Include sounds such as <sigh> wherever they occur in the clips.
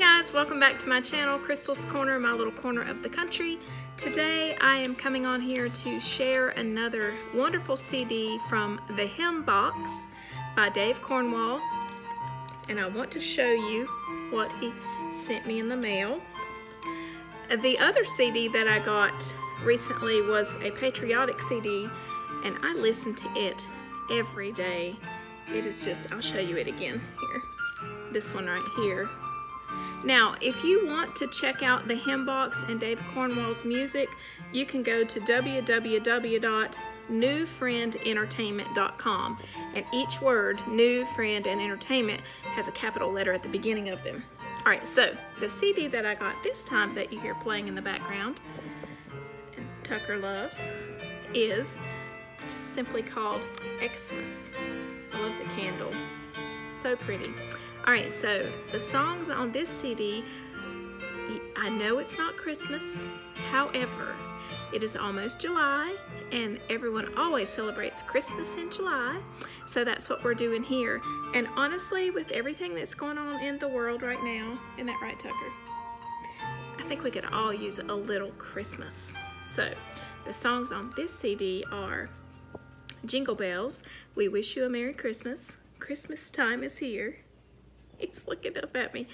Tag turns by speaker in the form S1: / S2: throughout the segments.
S1: guys, welcome back to my channel, Crystal's Corner, my little corner of the country. Today I am coming on here to share another wonderful CD from The Hymn Box by Dave Cornwall. And I want to show you what he sent me in the mail. The other CD that I got recently was a patriotic CD and I listen to it every day. It is just, I'll show you it again here. This one right here. Now, if you want to check out the hymn box and Dave Cornwall's music, you can go to www.newfriendentertainment.com and each word, new, friend, and entertainment, has a capital letter at the beginning of them. All right, so the CD that I got this time that you hear playing in the background, and Tucker loves, is just simply called Xmas. I love the candle. So pretty. All right, so the songs on this CD, I know it's not Christmas. However, it is almost July and everyone always celebrates Christmas in July. So that's what we're doing here. And honestly, with everything that's going on in the world right now, isn't that right, Tucker? I think we could all use a little Christmas. So the songs on this CD are Jingle Bells, We Wish You a Merry Christmas, Christmas Time is Here, He's <laughs> looking up at me.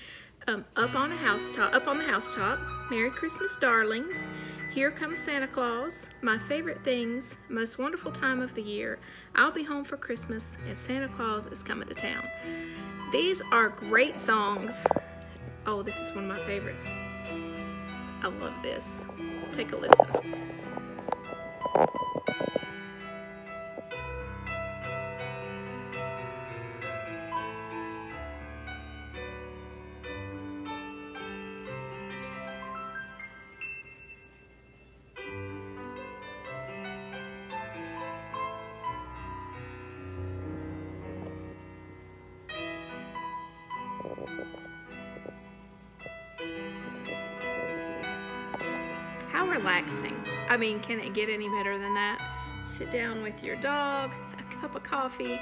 S1: Um, up on a housetop, up on the housetop. Merry Christmas, darlings. Here comes Santa Claus. My favorite things, most wonderful time of the year. I'll be home for Christmas, and Santa Claus is coming to town. These are great songs. Oh, this is one of my favorites. I love this. Take a listen. How relaxing. I mean, can it get any better than that? Sit down with your dog, a cup of coffee,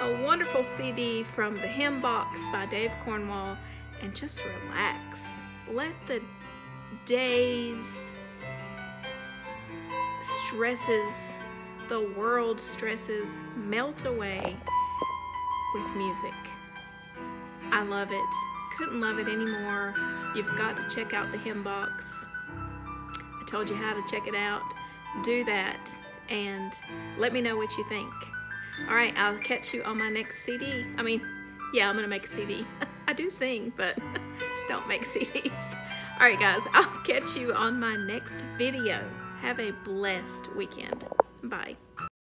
S1: a wonderful CD from the Hymn Box by Dave Cornwall, and just relax. Let the days, stresses, the world stresses melt away with music. I love it. Couldn't love it anymore. You've got to check out the hymn box. I told you how to check it out. Do that and let me know what you think. All right, I'll catch you on my next CD. I mean, yeah, I'm gonna make a CD. <laughs> I do sing, but <laughs> don't make <laughs> CDs. All right, guys, I'll catch you on my next video. Have a blessed weekend. Bye.